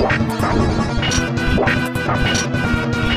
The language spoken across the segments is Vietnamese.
Thank you.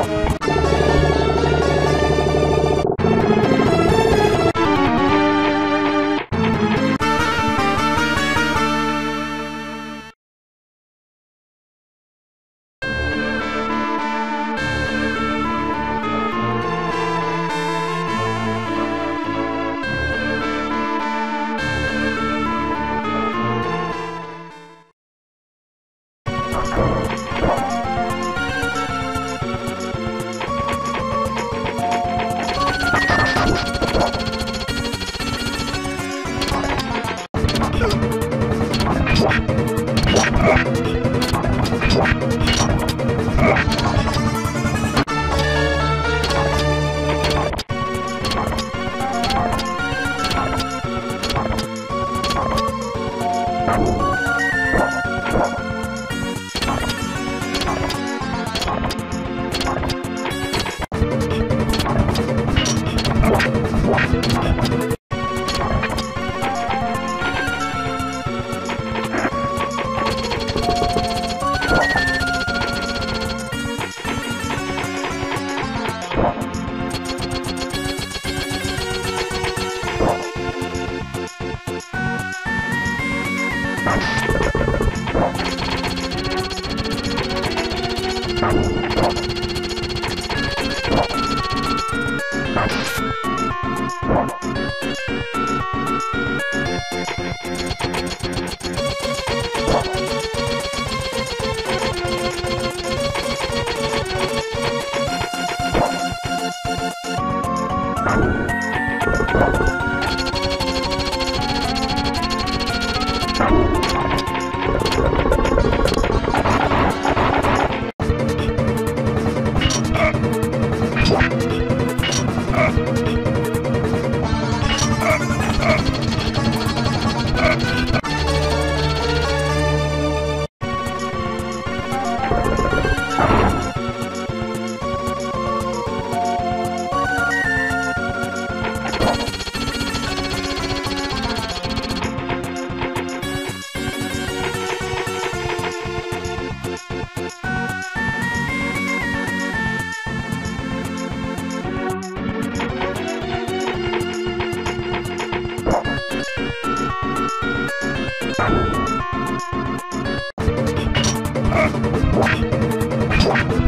you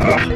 What?